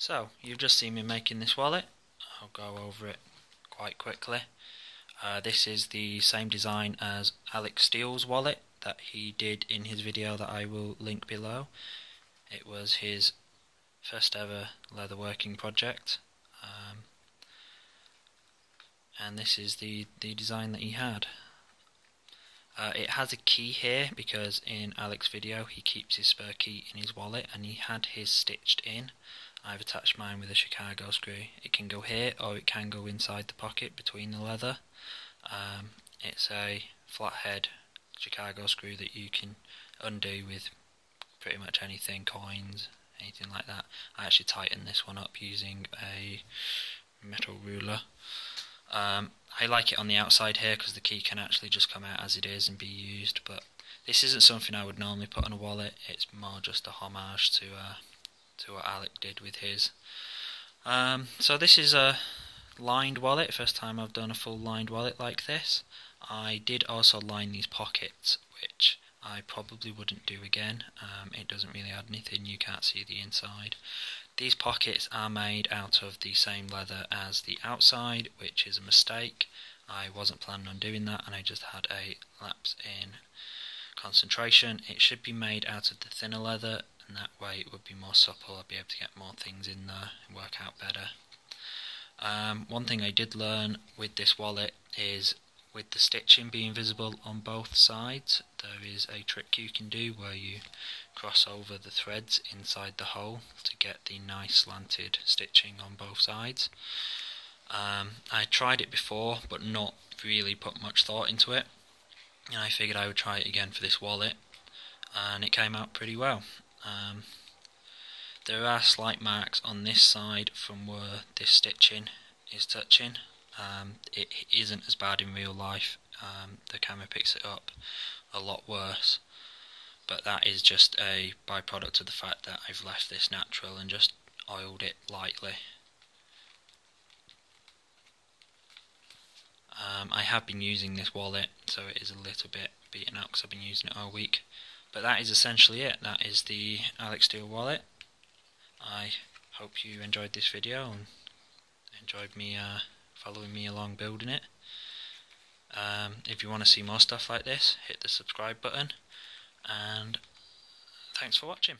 So, you've just seen me making this wallet. I'll go over it quite quickly. Uh, this is the same design as Alec Steele's wallet that he did in his video that I will link below. It was his first ever leather working project. Um, and this is the, the design that he had. Uh, it has a key here because in Alec's video he keeps his spare key in his wallet and he had his stitched in. I've attached mine with a Chicago screw. It can go here or it can go inside the pocket between the leather. Um, it's a flathead Chicago screw that you can undo with pretty much anything, coins, anything like that. I actually tightened this one up using a metal ruler. Um, I like it on the outside here because the key can actually just come out as it is and be used, but this isn't something I would normally put on a wallet. It's more just a homage to uh, to what Alec did with his. Um, so this is a lined wallet, first time I've done a full lined wallet like this. I did also line these pockets, which I probably wouldn't do again. Um, it doesn't really add anything, you can't see the inside. These pockets are made out of the same leather as the outside, which is a mistake. I wasn't planning on doing that and I just had a lapse in concentration. It should be made out of the thinner leather and that way it would be more supple, I'd be able to get more things in there and work out better. Um, one thing I did learn with this wallet is with the stitching being visible on both sides there is a trick you can do where you cross over the threads inside the hole to get the nice slanted stitching on both sides. Um, I tried it before but not really put much thought into it and I figured I would try it again for this wallet and it came out pretty well. Um, there are slight marks on this side from where this stitching is touching. Um, it isn't as bad in real life. Um, the camera picks it up a lot worse. But that is just a byproduct of the fact that I've left this natural and just oiled it lightly. Um, I have been using this wallet, so it is a little bit beaten up because I've been using it all week. But that is essentially it. That is the Alec Steele wallet. I hope you enjoyed this video and enjoyed me uh, following me along building it. Um, if you want to see more stuff like this, hit the subscribe button. And thanks for watching.